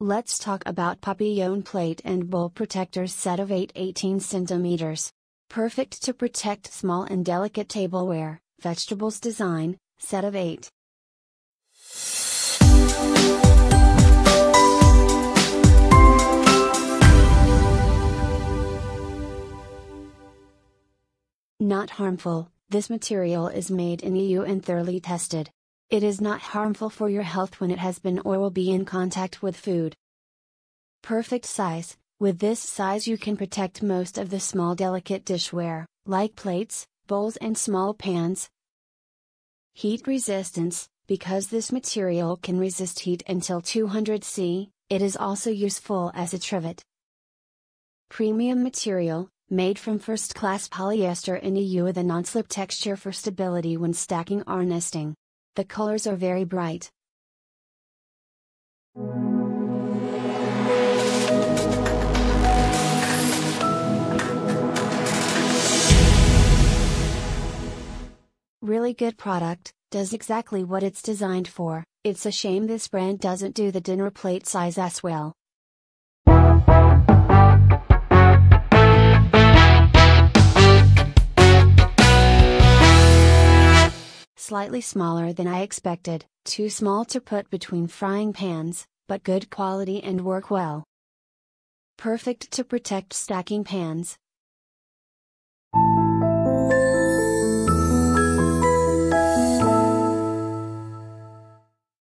Let's talk about Papillon Plate and Bowl Protectors set of 8 18 centimeters. Perfect to protect small and delicate tableware, vegetables design, set of 8. Not harmful, this material is made in EU and thoroughly tested. It is not harmful for your health when it has been or will be in contact with food. Perfect size With this size, you can protect most of the small delicate dishware, like plates, bowls, and small pans. Heat resistance Because this material can resist heat until 200 C, it is also useful as a trivet. Premium material Made from first class polyester in EU with a non slip texture for stability when stacking or nesting. The colors are very bright. Really good product, does exactly what it's designed for. It's a shame this brand doesn't do the dinner plate size as well. Slightly smaller than I expected, too small to put between frying pans, but good quality and work well. Perfect to protect stacking pans.